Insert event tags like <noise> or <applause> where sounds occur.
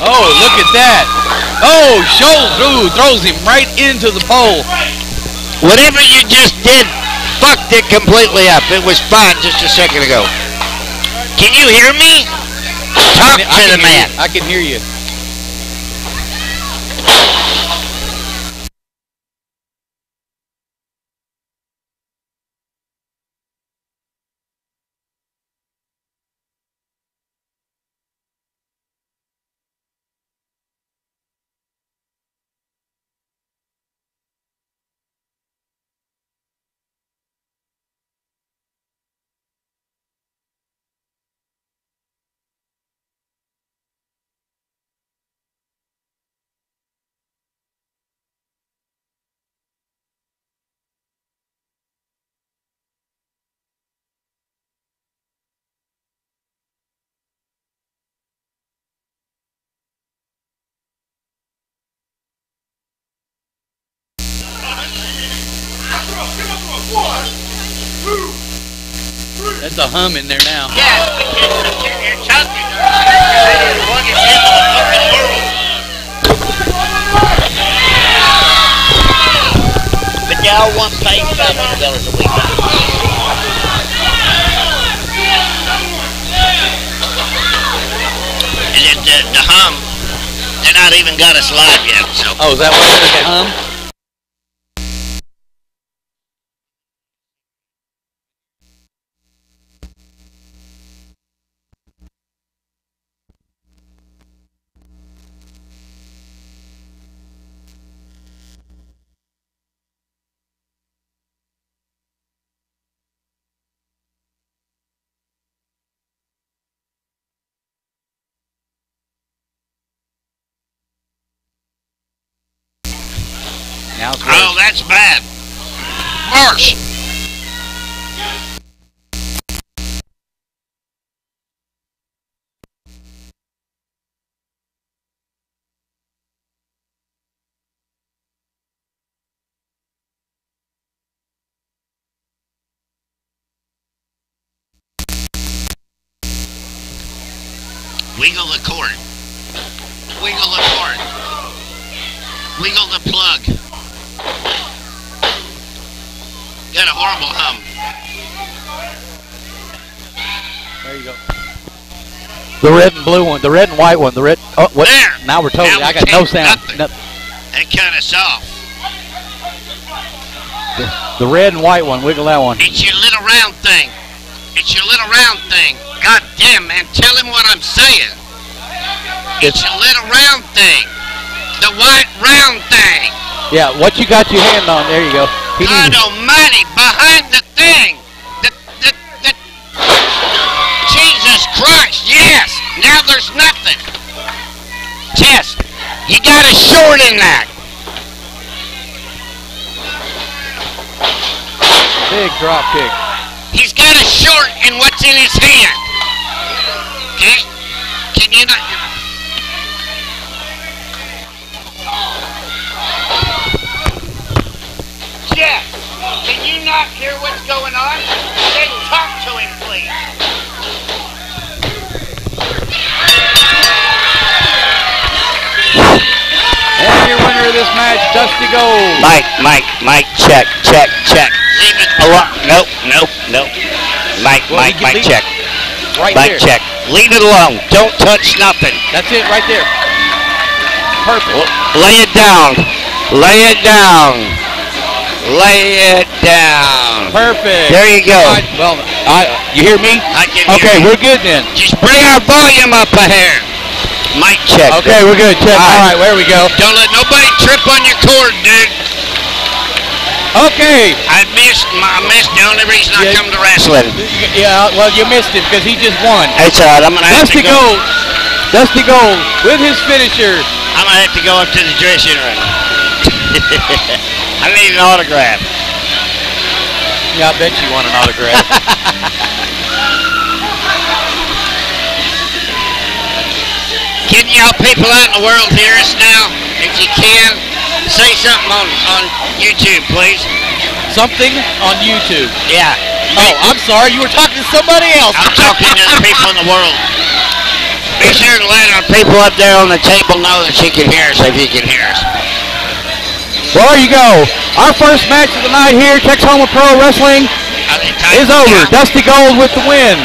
Oh, look at that. Oh, Scholes ooh, throws him right into the pole. Whatever you just did fucked it completely up. It was fine just a second ago. Can you hear me? Talk I to the man. you. I can hear you. That's a hum in there now. But now one pays five hundred dollars a week. And it, the, the hum, they're not even got us live yet, so. Oh, is that what it is, the hum? Now it's Oh, that's bad. Marsh. Wiggle the cord. Wiggle the cord. Wiggle the plug. Got a. There you go. The red and blue one, the red and white one, the red. Oh, what? There. Now we're totally. Now I got no sound. nothing. No, That cut us off. the red and white one. Wiggle that one. It's your little round thing. It's your little round thing. God damn, man. Tell him what I'm saying. It's your little round thing. The white round thing. Yeah, what you got your hand on? There you go. He God needs. almighty, behind the thing. The, the, the, Jesus Christ, yes. Now there's nothing. Test. You got a short in that. Big drop kick. He's got a short in what's in his hand. Okay? Can you not? Can you not hear what's going on? Then talk to him, please. And your winner of this match, Dusty Gold. Mike, Mike, Mike, check, check, check. Leave it. Uh, nope, nope, nope. Mike, Well, Mike, Mike, check. Right Mike, there. check. Leave it alone. Don't touch nothing. That's it, right there. Perfect. Lay it down. Lay it down. Lay it down. Perfect. There you go. Right, well, I, you hear me? I can hear Okay, we're good then. Just bring our volume up a hair. Mike, check. Okay, we're good. Check. All right, where we go. Don't let nobody trip on your cord, dude. Okay. I missed my I missed the only reason I Yeah. come to wrestling. Yeah, well, you missed him because he just won. It's all right. I'm gonna have to go. Gold. Dusty Gold with his finisher. I'm gonna have to go up to the dressing room. <laughs> I need an autograph. Yeah, I bet you want an autograph. <laughs> Can y'all people out in the world hear us now? If you can, say something on, on YouTube, please. Something on YouTube. Yeah. Oh, I'm sorry. You were talking to somebody else. I'm talking to the people in the world. Be sure to let our people up there on the table know that you can hear us if you can hear us. Well, there you go. Our first match of the night here, Texoma Pro Wrestling, Are they tight? is over. Dusty Gold with the win.